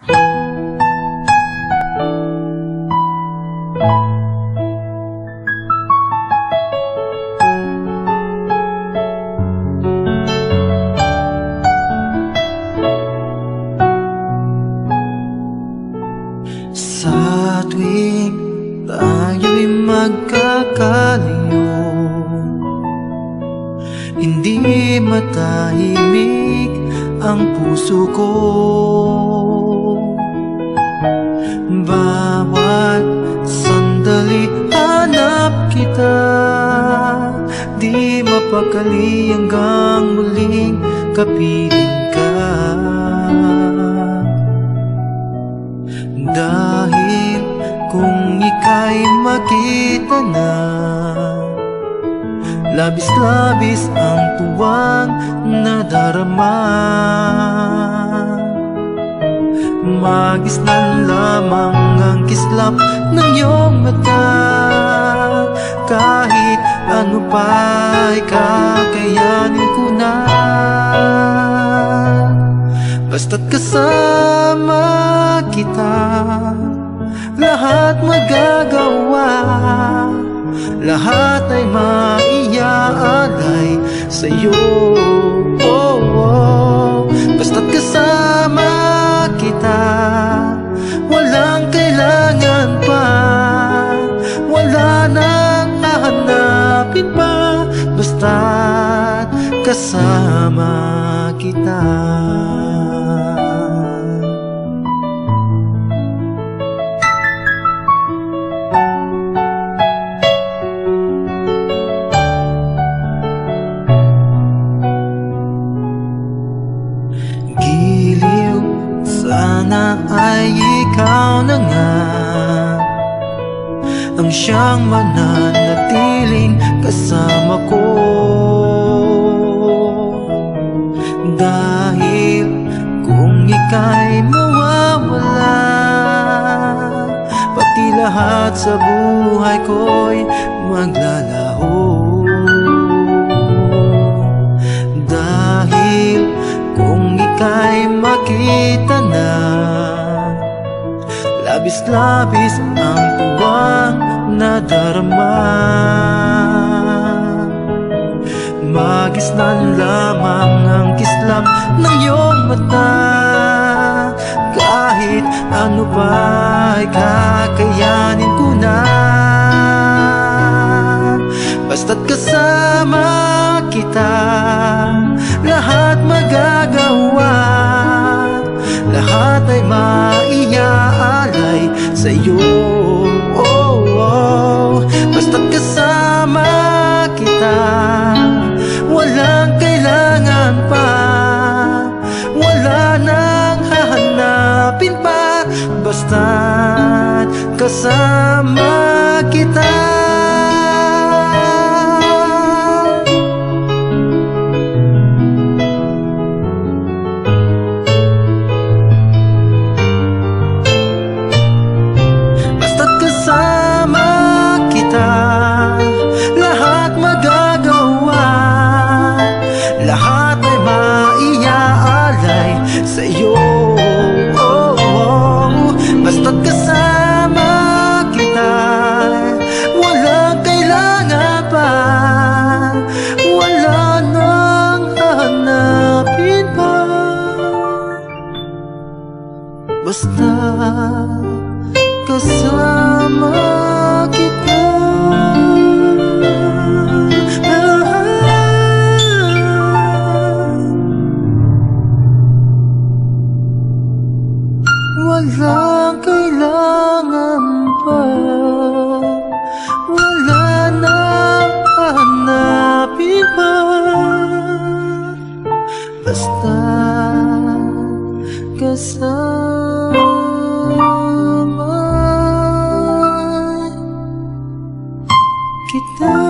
Sa tuwing tayo'y magkakalayo Hindi matahimik ang puso ko sandali hanap kita. Di mapakali hanggang muling kapiling ka. Dahil kung ika'y makita na Labis-labis ang tuwang nadarama Magisnan lamang ang kislap ng iyong mata. Kahit ano pa ay kakayanin ko na Basta't kasama kita Lahat magagawa Lahat ay maiaalay sa'yo kasama kita. Giliw, sana ay ikaw na nga. Ang siyang mananatiling kasama ko Dahil kung ika'y mawawala Pati lahat sa buhay ko'y maglalaho Dahil kung ika'y makita na Labis-labis ang tuwang nadarama Magisnan lamang ang kislap ng iyong mata. Kahit ano pa ay kakayanin ko na. Basta't kasama kita Lahat magagawa. Lahat ay maiaalay sa'yo oh, oh. Basta't kasama kita Basta't kasama kita Basta kasama kita. Walang kailangan pa. Wala nang hanapin pa. Basta kasama Từ